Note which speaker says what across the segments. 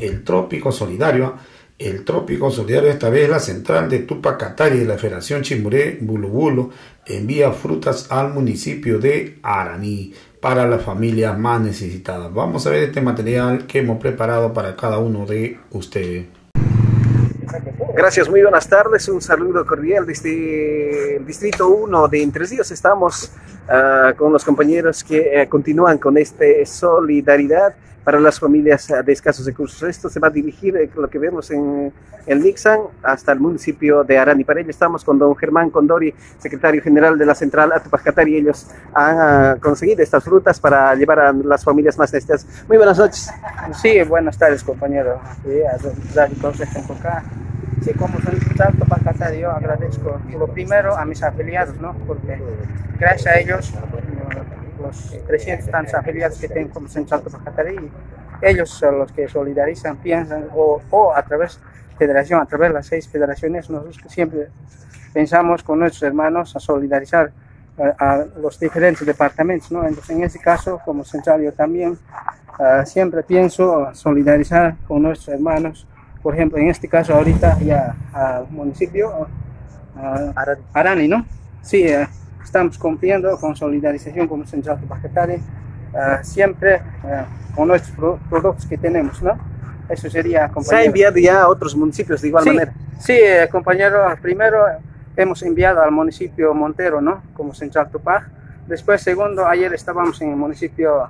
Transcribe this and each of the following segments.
Speaker 1: el Trópico Solidario. El Trópico Solidario, esta vez la central de Tupacatari de la Federación Chimuré Bulubulo, envía frutas al municipio de Araní para las familias más necesitadas. Vamos a ver este material que hemos preparado para cada uno de ustedes.
Speaker 2: Gracias, muy buenas tardes. Un saludo cordial desde el Distrito 1 de Entre Ríos. Estamos uh, con los compañeros que uh, continúan con esta solidaridad para las familias de escasos recursos. Esto se va a dirigir, eh, lo que vemos en el Nixon, hasta el municipio de Arani. Para ello estamos con don Germán Condori, secretario general de la central Atupacatari. Ellos han uh, conseguido estas frutas para llevar a las familias más necesitadas. Muy buenas noches.
Speaker 3: Sí, buenas tardes, compañero. Sí, a, acá. Sí, como tanto para yo agradezco lo primero a mis afiliados, ¿no? Porque gracias a ellos, los 300 tantos afiliados que tengo como Central Pacatarí, ellos son los que solidarizan, piensan, o, o a través de federación, a través de las seis federaciones, nosotros siempre pensamos con nuestros hermanos a solidarizar a, los diferentes departamentos, ¿no? Entonces, en ese caso, como Central, yo también uh, siempre pienso solidarizar con nuestros hermanos por ejemplo, en este caso ahorita ya al municipio Arani, ¿no? Sí, uh, estamos cumpliendo con solidarización con los centros vegetales, uh, siempre con nuestros pro productos que tenemos, ¿no? Eso sería,
Speaker 2: compañero. ¿Se ha enviado ya a otros municipios de igual
Speaker 3: sí,
Speaker 2: manera?
Speaker 3: Sí, compañero, primero hemos enviado al municipio Montero, ¿no? Como Central Tupac. Después, segundo, ayer estábamos en el municipio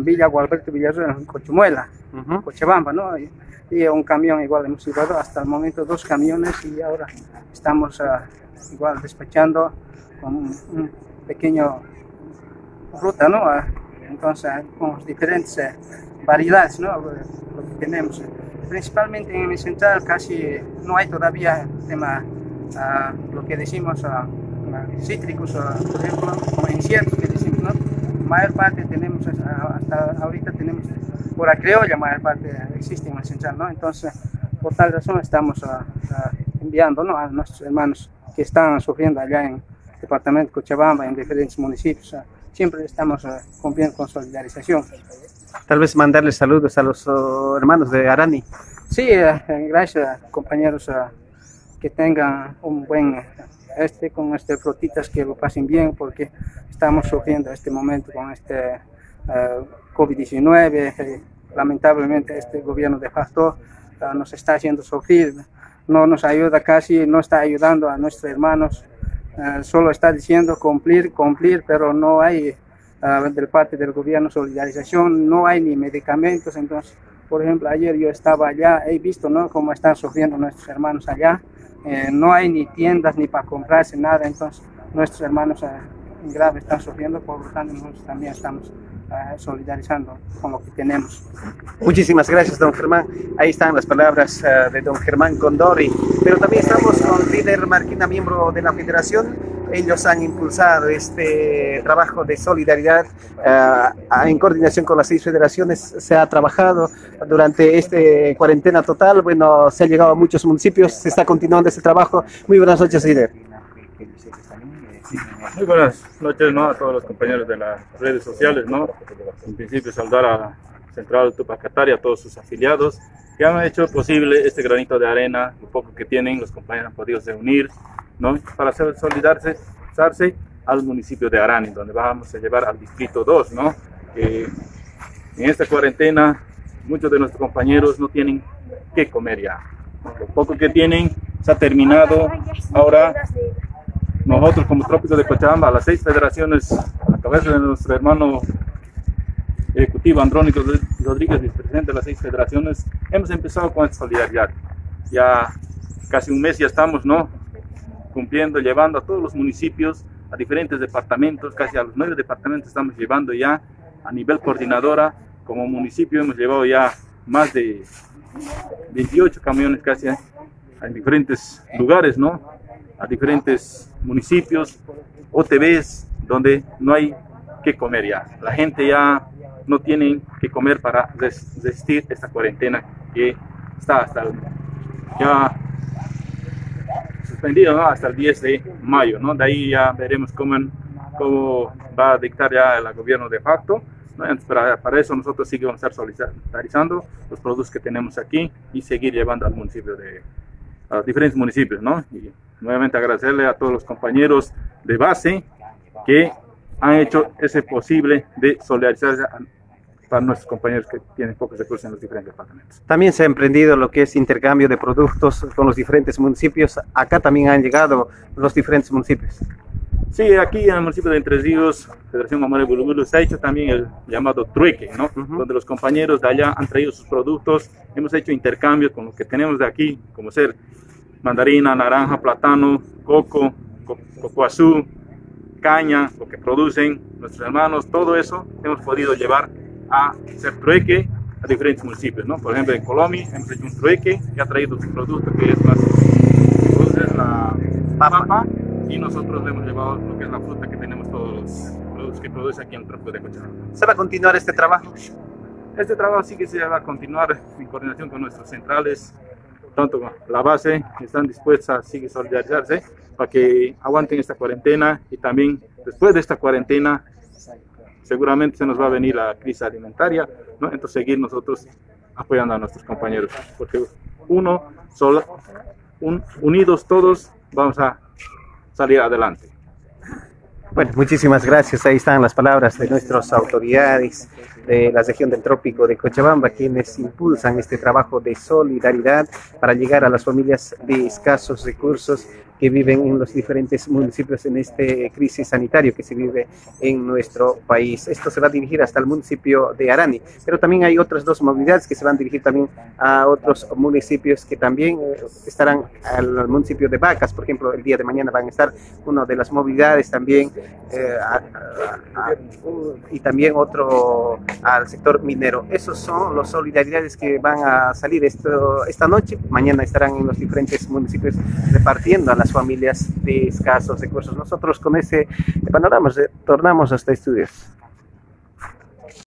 Speaker 3: Villa Gualberto Villarreal, en Cochumuela, uh Cochabamba, ¿no? y un camión igual hemos llevado hasta el momento dos camiones y ahora estamos uh, igual despachando con un, pequeño ruta, ¿no? Uh, entonces con diferentes uh, variedades, ¿no? Lo que tenemos. Principalmente en mi central casi no hay todavía tema, lo que decimos, cítricos, por ejemplo, como inciertos que decimos, ¿no? Mayor parte tenemos, hasta ahorita tenemos por la criolla, mayor parte existe en central, ¿no? Entonces, por tal razón estamos uh, uh, enviando ¿no? a nuestros hermanos que están sufriendo allá en el departamento de Cochabamba, en diferentes municipios. Uh, siempre estamos cumpliendo con solidarización.
Speaker 2: Tal vez mandarles saludos a los hermanos de Arani.
Speaker 3: Sí, gracias compañeros, que tengan un buen este con este frutitas que lo pasen bien porque estamos sufriendo este momento con este COVID-19. lamentablemente este gobierno de facto uh, nos está haciendo sufrir, no nos ayuda casi, no está ayudando a nuestros hermanos, uh, solo está diciendo cumplir, cumplir, pero no hay uh, de parte del gobierno solidarización, no hay ni medicamentos, entonces, por ejemplo, ayer yo estaba allá, he visto ¿no? cómo están sufriendo nuestros hermanos allá, eh, no hay ni tiendas ni para comprarse nada, entonces nuestros hermanos en grave están sufriendo, por lo tanto nosotros también estamos uh, solidarizando con lo que tenemos.
Speaker 2: Muchísimas gracias, don Germán. Ahí están las palabras de don Germán Condori. Pero también estamos con líder Marquina, miembro de la federación. Ellos han impulsado este trabajo de solidaridad uh, en coordinación con las seis federaciones. Se ha trabajado durante esta cuarentena total. Bueno, se ha llegado a muchos municipios. Se está continuando este trabajo. Muy buenas noches, líder.
Speaker 4: Muy buenas noches ¿no? a todos los compañeros de las redes sociales. ¿no? En principio saludar a Central Tupacatari, a todos sus afiliados que han hecho posible este granito de arena, lo poco que tienen, los compañeros han podido reunir ¿no? para solidarse al municipio de Arani, donde vamos a llevar al distrito 2. ¿no? En esta cuarentena muchos de nuestros compañeros no tienen qué comer ya. Lo poco que tienen se ha terminado. Ahora nosotros como Trópico de Cochabamba, las seis federaciones, a la cabeza de nuestro hermano ejecutivo Andrónico Rodríguez, vicepresidente de las seis federaciones, hemos empezado con esta solidaridad. Ya casi un mes ya estamos, ¿no? Cumpliendo, llevando a todos los municipios, a diferentes departamentos, casi a los nueve departamentos estamos llevando ya a nivel coordinadora. Como municipio hemos llevado ya más de 28 camiones casi en diferentes lugares, ¿no? A diferentes municipios, OTBs, donde no hay que comer ya. La gente ya no tiene que comer para resistir esta cuarentena que está hasta el, ya suspendido ¿no? hasta el 10 de mayo. ¿no? De ahí ya veremos cómo, cómo va a dictar ya el gobierno de facto. Para, para, eso nosotros sí vamos a estar solidarizando los productos que tenemos aquí y seguir llevando al municipio de, a los diferentes municipios, ¿no? Y nuevamente agradecerle a todos los compañeros de base que han hecho ese posible de solidarizarse para nuestros compañeros que tienen pocos recursos en los diferentes departamentos.
Speaker 2: También se ha emprendido lo que es intercambio de productos con los diferentes municipios. Acá también han llegado los diferentes municipios.
Speaker 4: Sí, aquí en el municipio de Entre Ríos, Federación Mamá de Bulubulu, se ha hecho también el llamado trueque, ¿no? Donde los compañeros de allá han traído sus productos, hemos hecho intercambios con lo que tenemos de aquí, como ser mandarina, naranja, plátano, coco, coco azul, caña, lo que producen nuestros hermanos, todo eso hemos podido llevar a hacer trueque a diferentes municipios, ¿no? Por ejemplo, en Colombia hemos hecho un trueque que ha traído su producto que es más, produce la papa y nosotros le hemos llevado lo que es la fruta que tenemos todos los productos que produce aquí en el trópico de Cochabamba.
Speaker 2: ¿Se va a continuar este trabajo?
Speaker 4: Este trabajo sí que se va a continuar en coordinación con nuestros centrales, tanto la base, están dispuestas a seguir solidarizarse para que aguanten esta cuarentena y también después de esta cuarentena seguramente se nos va a venir la crisis alimentaria, ¿no? entonces seguir nosotros apoyando a nuestros compañeros, porque uno, solo, un, unidos todos, vamos a salir adelante.
Speaker 2: Bueno, muchísimas gracias. Ahí están las palabras de nuestras autoridades de la región del trópico de Cochabamba, quienes impulsan este trabajo de solidaridad para llegar a las familias de escasos recursos que viven en los diferentes municipios en este crisis sanitario que se vive en nuestro país. Esto se va a dirigir hasta el municipio de Arani, pero también hay otras dos movilidades que se van a dirigir también a otros municipios que también eh, estarán al municipio de Vacas, por ejemplo, el día de mañana van a estar una de las movilidades también eh, y también otro al sector minero. Esos son los solidaridades que van a salir esto, esta noche, mañana estarán en los diferentes municipios repartiendo a la familias de escasos recursos. Nosotros con ese panorama tornamos hasta estudios.